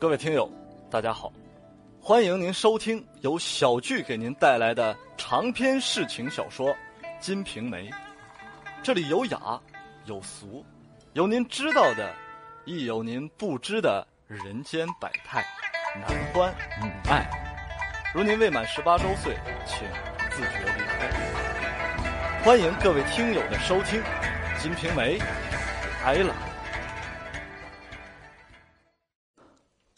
各位听友，大家好，欢迎您收听由小聚给您带来的长篇世情小说《金瓶梅》。这里有雅，有俗，有您知道的，亦有您不知的人间百态，男欢女爱。如您未满十八周岁，请自觉离开。欢迎各位听友的收听，《金瓶梅》来了。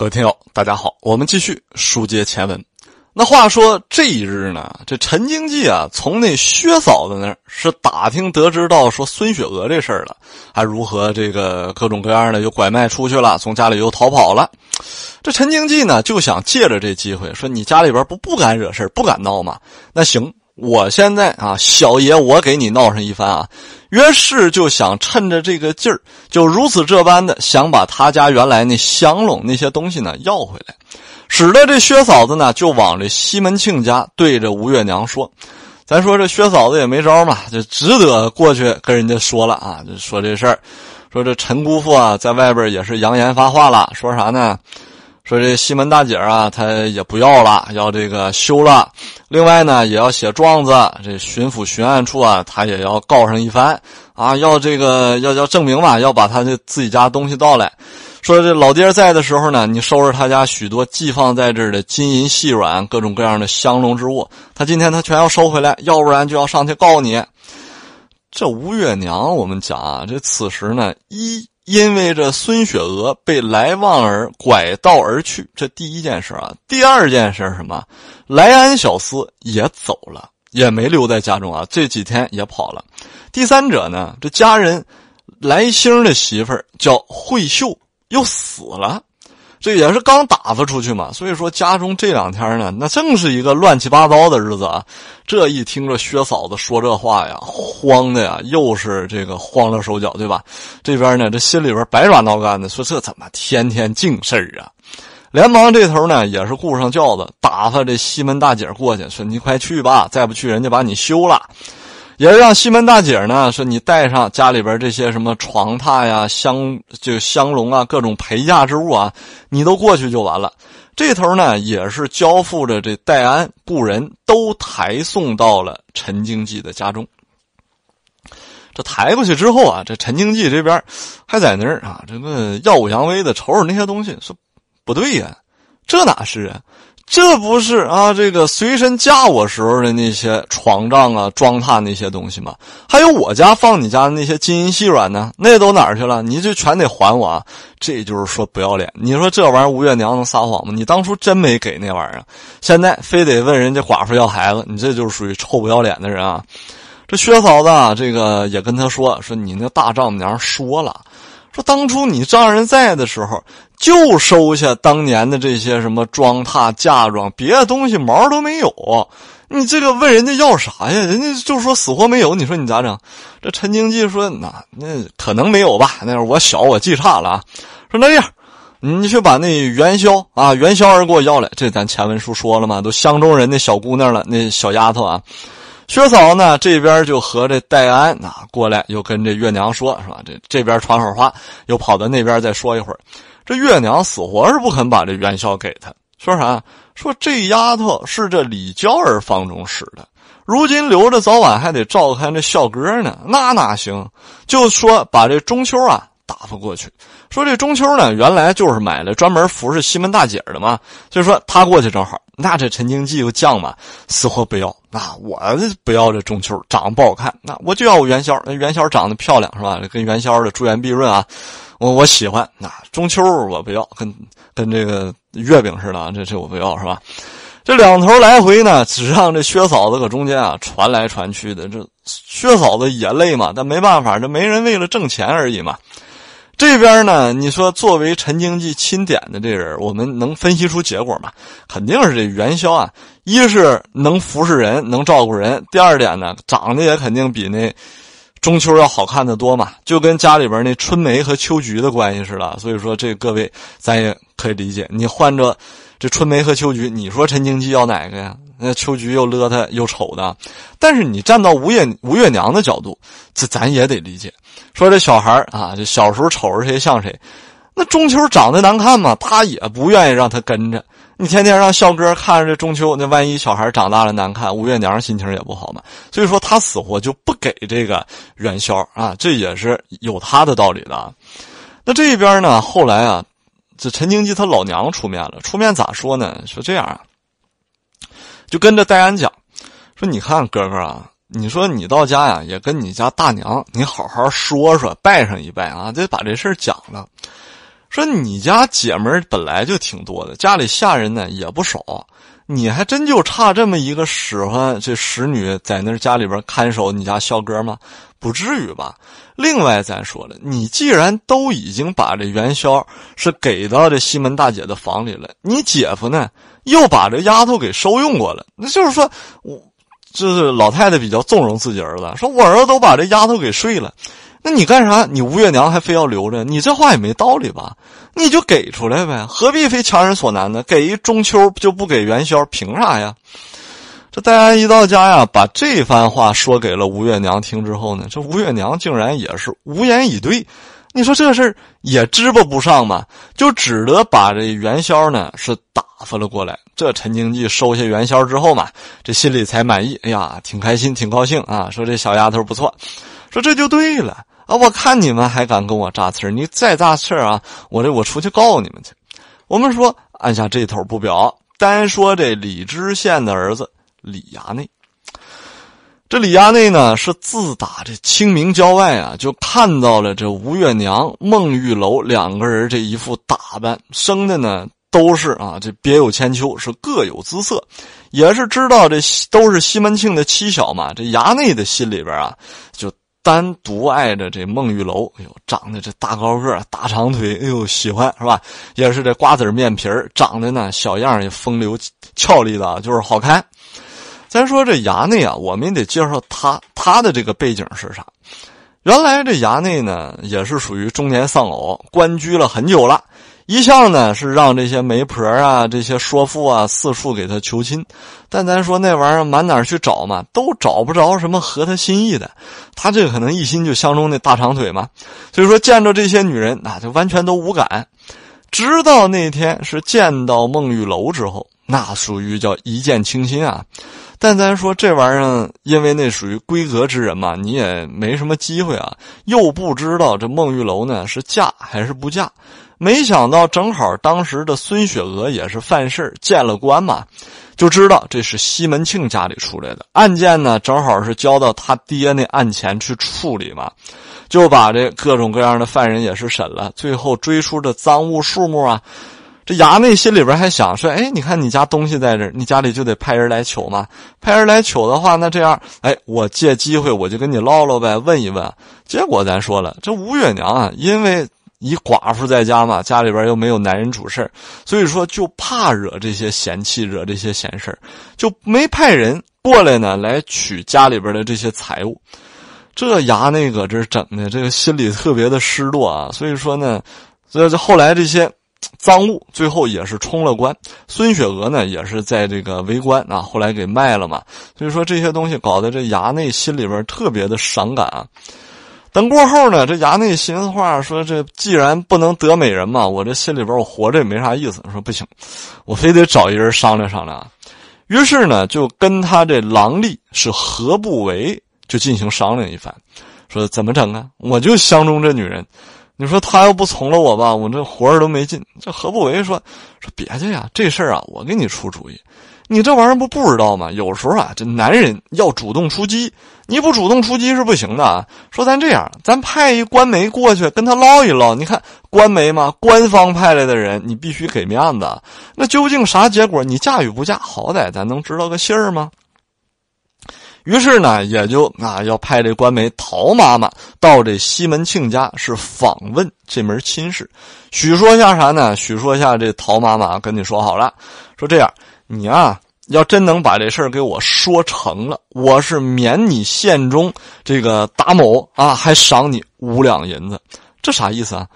各位听友，大家好，我们继续书接前文。那话说这一日呢，这陈经济啊，从那薛嫂子那儿是打听得知到说孙雪娥这事儿了，还如何这个各种各样的又拐卖出去了，从家里又逃跑了。这陈经济呢，就想借着这机会说：“你家里边不不敢惹事不敢闹吗？那行。”我现在啊，小爷我给你闹上一番啊！于是就想趁着这个劲儿，就如此这般的想把他家原来那香笼那些东西呢要回来，使得这薛嫂子呢就往这西门庆家对着吴月娘说：“咱说这薛嫂子也没招嘛，就只得过去跟人家说了啊，就说这事儿，说这陈姑父啊在外边也是扬言发话了，说啥呢？”说这西门大姐啊，她也不要了，要这个休了。另外呢，也要写状子，这巡抚巡案处啊，他也要告上一番啊，要这个要要证明嘛，要把他这自己家东西盗来。说这老爹在的时候呢，你收拾他家许多寄放在这儿的金银细软、各种各样的香笼之物，他今天他全要收回来，要不然就要上去告你。这吴月娘，我们讲啊，这此时呢一。因为这孙雪娥被来旺儿拐道而去，这第一件事啊。第二件事什么？来安小厮也走了，也没留在家中啊。这几天也跑了。第三者呢？这家人来星的媳妇儿叫慧秀，又死了。这也是刚打发出去嘛，所以说家中这两天呢，那正是一个乱七八糟的日子啊。这一听着薛嫂子说这话呀，慌的呀，又是这个慌了手脚，对吧？这边呢，这心里边百爪挠干的，说这怎么天天净事儿啊？连忙这头呢，也是雇上轿子，打发这西门大姐过去，说你快去吧，再不去人家把你休了。也让西门大姐呢说你带上家里边这些什么床榻呀、香就香笼啊、各种陪嫁之物啊，你都过去就完了。这头呢也是交付着这戴安布人都抬送到了陈经济的家中。这抬过去之后啊，这陈经济这边还在那儿啊，这个耀武扬威的瞅瞅那些东西，说不对呀，这哪是啊？这不是啊，这个随身嫁我时候的那些床帐啊、装榻那些东西吗？还有我家放你家的那些金银细软呢？那都哪儿去了？你就全得还我啊！这就是说不要脸。你说这玩意儿吴月娘能撒谎吗？你当初真没给那玩意儿，现在非得问人家寡妇要孩子，你这就是属于臭不要脸的人啊！这薛嫂子啊，这个也跟他说说，你那大丈母娘说了。说当初你丈人在的时候，就收下当年的这些什么装榻嫁妆，别的东西毛都没有。你这个问人家要啥呀？人家就说死活没有。你说你咋整？这陈经济说那那可能没有吧？那会儿我小，我记差了啊。说那样，你去把那元宵啊，元宵儿给我要来。这咱前文书说了嘛，都相中人那小姑娘了，那小丫头啊。薛嫂呢，这边就和这戴安啊过来，又跟这月娘说，是吧？这这边传会话，又跑到那边再说一会儿。这月娘死活是不肯把这元宵给他，说啥？说这丫头是这李娇儿房中使的，如今留着，早晚还得照看这孝哥呢，那哪行？就说把这中秋啊打发过去。说这中秋呢，原来就是买了专门服侍西门大姐的嘛，所以说他过去正好。那这陈经济又犟嘛，死活不要。那我不要这中秋，长得不好看。那我就要我元宵，那元宵长得漂亮是吧？跟元宵的珠圆碧润啊，我我喜欢。那中秋我不要，跟跟这个月饼似的，这这我不要是吧？这两头来回呢，只让这薛嫂子搁中间啊传来传去的。这薛嫂子也累嘛，但没办法，这没人为了挣钱而已嘛。这边呢，你说作为陈经济钦点的这人，我们能分析出结果吗？肯定是这元宵啊，一是能服侍人，能照顾人；第二点呢，长得也肯定比那中秋要好看的多嘛，就跟家里边那春梅和秋菊的关系似的。所以说，这各位咱也可以理解。你换着这春梅和秋菊，你说陈经济要哪个呀？那秋菊又邋遢又丑的，但是你站到吴月吴月娘的角度，这咱也得理解。说这小孩啊，这小时候瞅着谁像谁，那中秋长得难看嘛，他也不愿意让他跟着。你天天让笑哥看着这中秋，那万一小孩长大了难看，吴月娘心情也不好嘛。所以说他死活就不给这个元宵啊，这也是有他的道理的。那这边呢，后来啊，这陈经济他老娘出面了，出面咋说呢？说这样啊，就跟着戴安讲，说你看哥哥啊。你说你到家呀，也跟你家大娘你好好说说，拜上一拜啊，得把这事讲了。说你家姐们本来就挺多的，家里下人呢也不少，你还真就差这么一个使唤这使女在那家里边看守你家孝哥吗？不至于吧。另外咱说了，你既然都已经把这元宵是给到这西门大姐的房里了，你姐夫呢又把这丫头给收用过了，那就是说我。就是老太太比较纵容自己儿子，说我儿子都把这丫头给睡了，那你干啥？你吴月娘还非要留着？你这话也没道理吧？你就给出来呗，何必非强人所难呢？给一中秋就不给元宵，凭啥呀？这戴安一到家呀，把这番话说给了吴月娘听之后呢，这吴月娘竟然也是无言以对。你说这事儿也支不不上嘛，就只得把这元宵呢是打发了过来。这陈经济收下元宵之后嘛，这心里才满意。哎呀，挺开心，挺高兴啊！说这小丫头不错，说这就对了啊！我看你们还敢跟我扎刺儿你再扎刺儿啊，我这我出去告你们去。我们说按下这头不表，单说这李知县的儿子李衙内。这李衙内呢，是自打这清明郊外啊，就看到了这吴月娘、孟玉楼两个人这一副打扮，生的呢都是啊，这别有千秋，是各有姿色，也是知道这都是西门庆的妻小嘛。这衙内的心里边啊，就单独爱着这孟玉楼。哎呦，长得这大高个、大长腿，哎呦喜欢是吧？也是这瓜子面皮长得呢小样也风流俏丽的，就是好看。咱说这衙内啊，我们也得介绍他，他的这个背景是啥？原来这衙内呢，也是属于中年丧偶，官居了很久了，一向呢是让这些媒婆啊、这些说妇啊四处给他求亲，但咱说那玩意儿满哪儿去找嘛，都找不着什么合他心意的。他这可能一心就相中那大长腿嘛，所以说见着这些女人，那就完全都无感。直到那天是见到孟玉楼之后，那属于叫一见倾心啊。但咱说这玩意儿，因为那属于闺阁之人嘛，你也没什么机会啊。又不知道这孟玉楼呢是嫁还是不嫁，没想到正好当时的孙雪娥也是犯事见了官嘛，就知道这是西门庆家里出来的案件呢，正好是交到他爹那案前去处理嘛，就把这各种各样的犯人也是审了，最后追出这赃物数目啊。这衙内心里边还想说：“哎，你看你家东西在这你家里就得派人来取嘛。派人来取的话，那这样，哎，我借机会我就跟你唠唠呗，问一问。结果咱说了，这吴月娘啊，因为一寡妇在家嘛，家里边又没有男人主事所以说就怕惹这些嫌弃，惹这些闲事就没派人过来呢来取家里边的这些财物。这衙内搁这整的，这个心里特别的失落啊。所以说呢，这这后来这些。”赃物最后也是冲了官，孙雪娥呢也是在这个围观啊，后来给卖了嘛。所以说这些东西搞得这衙内心里边特别的伤感啊。等过后呢，这衙内寻思话说：这既然不能得美人嘛，我这心里边我活着也没啥意思。说不行，我非得找一人商量商量。于是呢，就跟他这郎吏是何不为就进行商量一番，说怎么整啊？我就相中这女人。你说他要不从了我吧，我这活着都没劲。这何不为说说别介呀，这事儿啊，我给你出主意。你这玩意儿不不知道吗？有时候啊，这男人要主动出击，你不主动出击是不行的啊。说咱这样，咱派一官媒过去跟他唠一唠。你看官媒嘛，官方派来的人，你必须给面子。那究竟啥结果？你嫁与不嫁，好歹咱能知道个信儿吗？于是呢，也就啊要派这官媒陶妈妈到这西门庆家是访问这门亲事，许说下啥呢？许说下这陶妈妈跟你说好了，说这样，你啊要真能把这事儿给我说成了，我是免你县中这个达某啊，还赏你五两银子。这啥意思啊？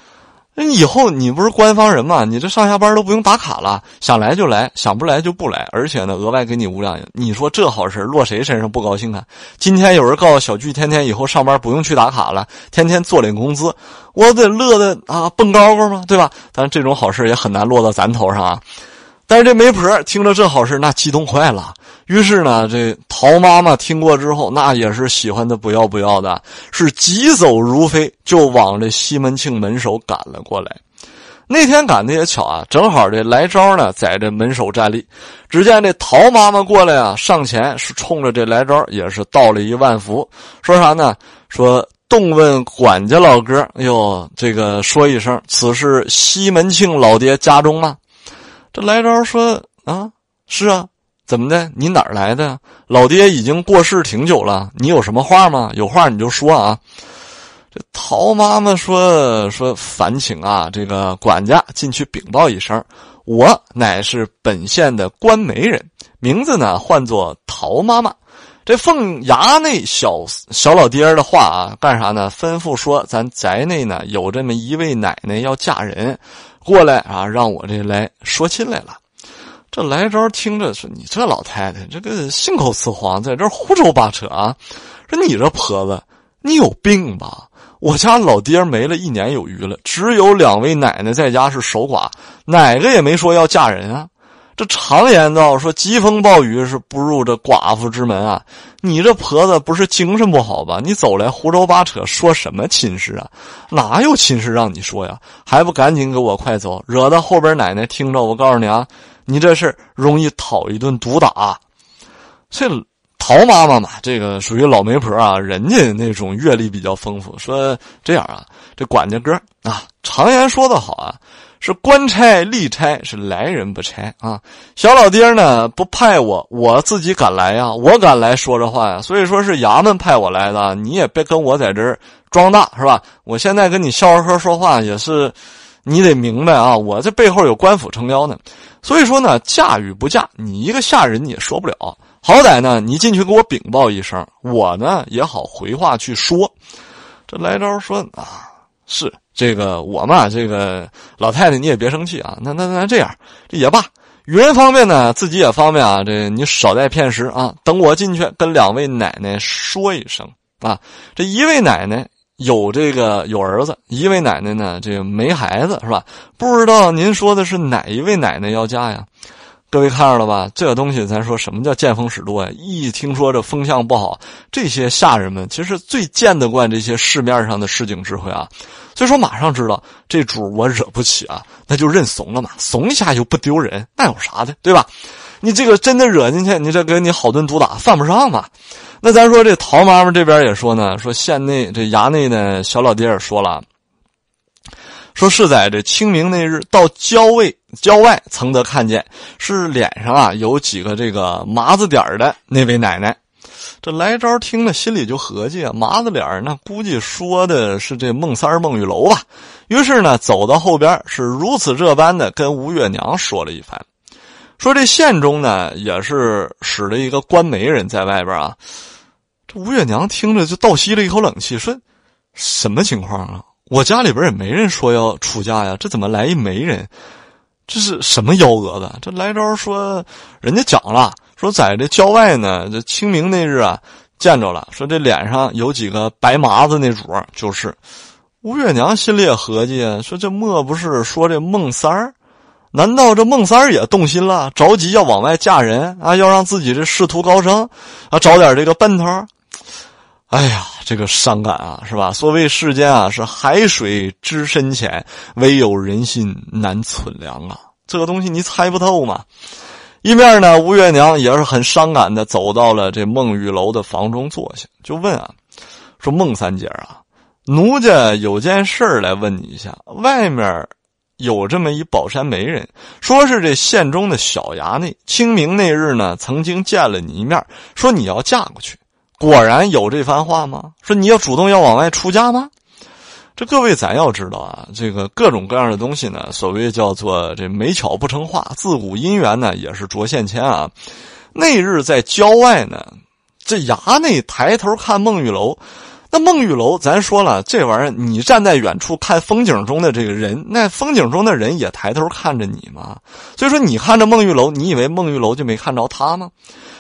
那以后你不是官方人嘛？你这上下班都不用打卡了，想来就来，想不来就不来，而且呢，额外给你五两银。你说这好事落谁身上不高兴啊？今天有人告诉小巨，天天以后上班不用去打卡了，天天做领工资，我得乐得啊蹦高高吗？对吧？但这种好事也很难落到咱头上啊。但是这媒婆听了这好事，那激动坏了。于是呢，这陶妈妈听过之后，那也是喜欢的不要不要的，是疾走如飞，就往这西门庆门首赶了过来。那天赶的也巧啊，正好这来招呢，在这门首站立。只见这陶妈妈过来啊，上前是冲着这来招也是道了一万福，说啥呢？说动问管家老哥，哎呦，这个说一声，此是西门庆老爹家中吗？这来招说啊，是啊。怎么的？你哪儿来的？老爹已经过世挺久了，你有什么话吗？有话你就说啊。这陶妈妈说说烦请啊，这个管家进去禀报一声，我乃是本县的官媒人，名字呢唤作陶妈妈。这奉衙内小小老爹的话啊，干啥呢？吩咐说咱宅内呢有这么一位奶奶要嫁人，过来啊，让我这来说亲来了。这来招听着说：“你这老太太，这个信口雌黄，在这胡诌八扯啊！说你这婆子，你有病吧？我家老爹没了一年有余了，只有两位奶奶在家是守寡，哪个也没说要嫁人啊。这常言道说，疾风暴雨是不入这寡妇之门啊。你这婆子不是精神不好吧？你走来胡诌八扯，说什么亲事啊？哪有亲事让你说呀？还不赶紧给我快走，惹到后边奶奶听着，我告诉你啊！”你这事容易讨一顿毒打，这陶妈妈嘛，这个属于老媒婆啊，人家那种阅历比较丰富。说这样啊，这管家哥啊，常言说的好啊，是官差吏差是来人不差啊。小老爹呢不派我，我自己敢来呀，我敢来说这话呀。所以说是衙门派我来的，你也别跟我在这儿装大是吧？我现在跟你笑呵呵说话也是。你得明白啊，我这背后有官府撑腰呢，所以说呢，嫁与不嫁，你一个下人你也说不了。好歹呢，你进去给我禀报一声，我呢也好回话去说。这来招说啊，是这个我嘛，这个老太太你也别生气啊。那那那这样，这也罢，与人方便呢，自己也方便啊。这你少带片时啊，等我进去跟两位奶奶说一声啊。这一位奶奶。有这个有儿子，一位奶奶呢，这个没孩子是吧？不知道您说的是哪一位奶奶要嫁呀？各位看着了吧？这个东西咱说什么叫见风使舵呀？一听说这风向不好，这些下人们其实最见得惯这些市面上的市井智慧啊，所以说马上知道这主我惹不起啊，那就认怂了嘛，怂一下又不丢人，那有啥的，对吧？你这个真的惹进去，你这给你好顿毒打，犯不上嘛。那咱说这陶妈妈这边也说呢，说县内这衙内的小老爹也说了，说是在这清明那日到郊外郊外曾得看见，是脸上啊有几个这个麻子点的那位奶奶。这来招听了心里就合计啊，麻子脸那估计说的是这孟三儿孟玉楼吧。于是呢，走到后边是如此这般的跟吴月娘说了一番。说这县中呢，也是使了一个官媒人在外边啊。这吴月娘听着就倒吸了一口冷气，说：“什么情况啊？我家里边也没人说要出嫁呀，这怎么来一媒人？这是什么幺蛾子？”这来招说，人家讲了，说在这郊外呢，这清明那日啊，见着了，说这脸上有几个白麻子那主就是。吴月娘心里也合计啊，说这莫不是说这孟三儿？难道这孟三儿也动心了，着急要往外嫁人啊？要让自己这仕途高升啊，找点这个奔头？哎呀，这个伤感啊，是吧？所谓世间啊，是海水之深浅，唯有人心难存量啊。这个东西你猜不透嘛。一面呢，吴月娘也是很伤感的走到了这孟玉楼的房中坐下，就问啊，说孟三姐啊，奴家有件事儿来问你一下，外面。有这么一宝山媒人，说是这县中的小衙内。清明那日呢，曾经见了你一面，说你要嫁过去。果然有这番话吗？说你要主动要往外出嫁吗？这各位咱要知道啊，这个各种各样的东西呢，所谓叫做这没巧不成话，自古姻缘呢也是着线牵啊。那日在郊外呢，这衙内抬头看孟玉楼。那孟玉楼，咱说了，这玩意儿你站在远处看风景中的这个人，那风景中的人也抬头看着你吗？所以说，你看着孟玉楼，你以为孟玉楼就没看着他吗？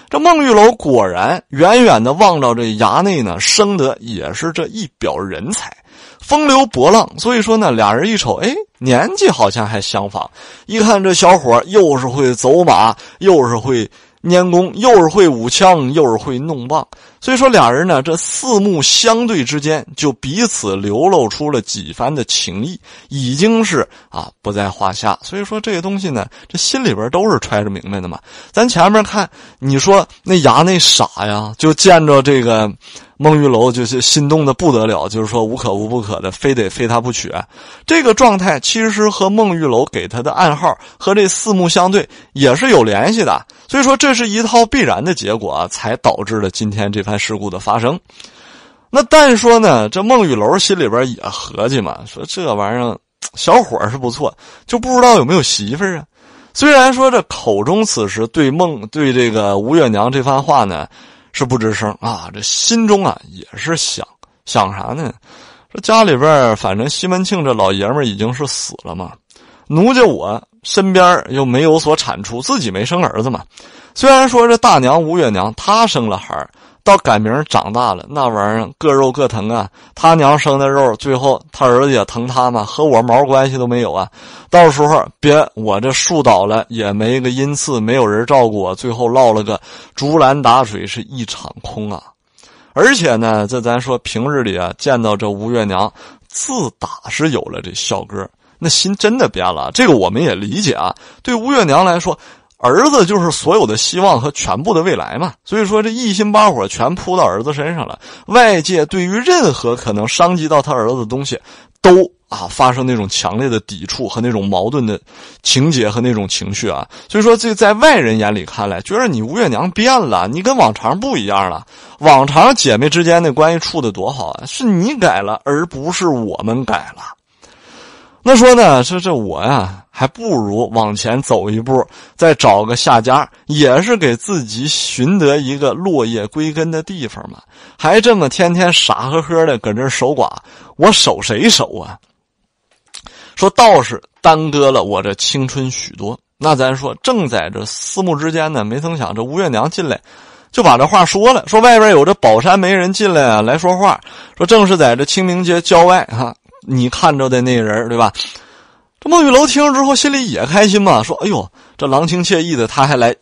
这孟玉楼果然远远的望着这衙内呢，生得也是这一表人才，风流博浪。所以说呢，俩人一瞅，哎，年纪好像还相仿。一看这小伙又是会走马，又是会。拈弓又是会舞枪，又是会弄棒，所以说俩人呢，这四目相对之间，就彼此流露出了几番的情谊，已经是啊不在话下。所以说这个东西呢，这心里边都是揣着明白的嘛。咱前面看，你说那衙内傻呀，就见着这个。孟玉楼就是心动的不得了，就是说无可无不可的，非得非他不娶。这个状态其实和孟玉楼给他的暗号和这四目相对也是有联系的。所以说，这是一套必然的结果，才导致了今天这番事故的发生。那但说呢，这孟玉楼心里边也合计嘛，说这玩意儿小伙是不错，就不知道有没有媳妇儿啊。虽然说这口中此时对孟对这个吴月娘这番话呢。是不吱声啊，这心中啊也是想想啥呢？这家里边反正西门庆这老爷们已经是死了嘛，奴家我身边又没有所产出，自己没生儿子嘛。虽然说这大娘吴月娘她生了孩儿。到改名长大了，那玩意儿各肉各疼啊！他娘生的肉，最后他儿子也疼他嘛，和我毛关系都没有啊！到时候别我这树倒了，也没个阴刺，没有人照顾我，最后落了个竹篮打水，是一场空啊！而且呢，这咱说平日里啊，见到这吴月娘，自打是有了这笑哥，那心真的变了。这个我们也理解啊。对吴月娘来说。儿子就是所有的希望和全部的未来嘛，所以说这一心八火全扑到儿子身上了。外界对于任何可能伤及到他儿子的东西，都啊发生那种强烈的抵触和那种矛盾的情节和那种情绪啊。所以说这在外人眼里看来，觉得你吴月娘变了，你跟往常不一样了。往常姐妹之间的关系处的多好啊，是你改了，而不是我们改了。那说呢，这这我呀，还不如往前走一步，再找个下家，也是给自己寻得一个落叶归根的地方嘛。还这么天天傻呵呵的搁这守寡，我守谁守啊？说道士耽搁了我这青春许多。那咱说，正在这思慕之间呢，没曾想这吴月娘进来，就把这话说了，说外边有这宝山媒人进来啊，来说话，说正是在这清明节郊外哈。你看着的那人对吧？这孟玉楼听了之后，心里也开心嘛，说：“哎呦，这郎情妾意的，他还来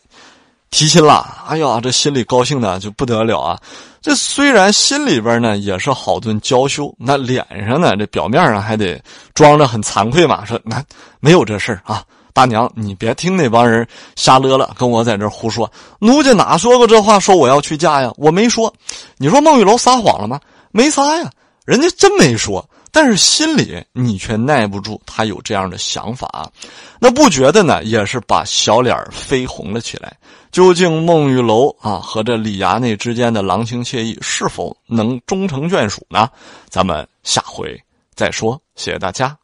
提亲了。哎呀，这心里高兴的就不得了啊！这虽然心里边呢也是好顿娇羞，那脸上呢这表面上还得装着很惭愧嘛，说那没有这事啊，大娘你别听那帮人瞎乐了，跟我在这胡说。奴家哪说过这话？说我要去嫁呀，我没说。你说孟玉楼撒谎了吗？没撒呀，人家真没说。”但是心里你却耐不住他有这样的想法，那不觉得呢？也是把小脸绯红了起来。究竟孟玉楼啊和这李衙内之间的郎情妾意是否能终成眷属呢？咱们下回再说。谢谢大家。